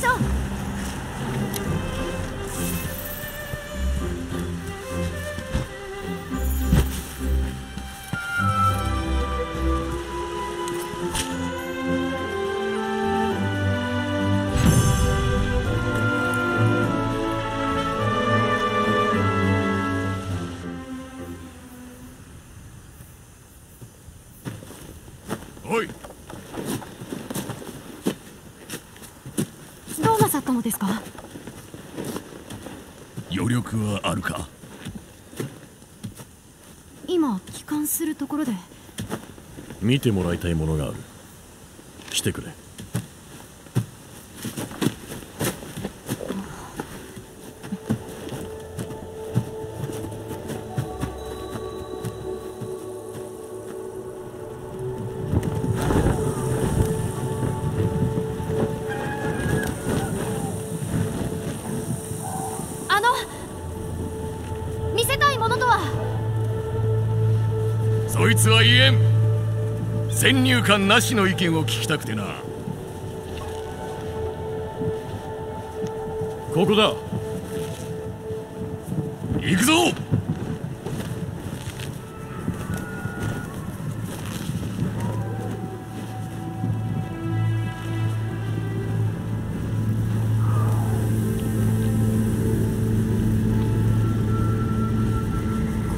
그. 見てもらいたいものがある。来てくれ。先入観なしの意見を聞きたくてな。ここだ。行くぞ。こ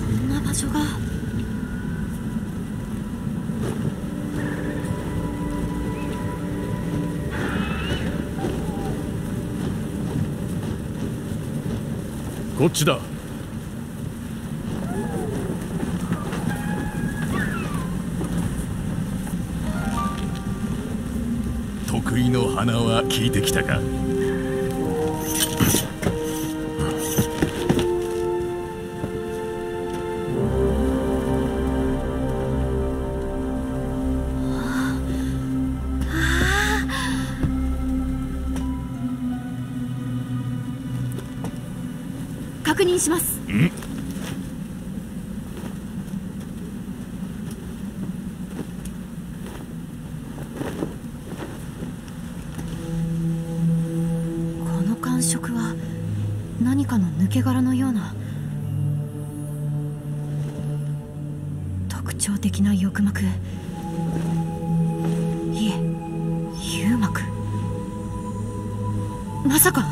んな場所が。こっちだ。得意の鼻は聞いてきたか？け殻のような特徴的な翼。膜いえ幽膜。まさか。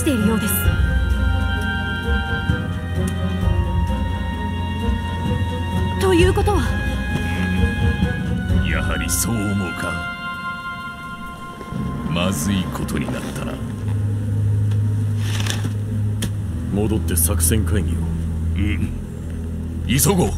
しているようです。ということは。やはりそう思うか。まずいことになったな。戻って作戦会議を。うん。急ごう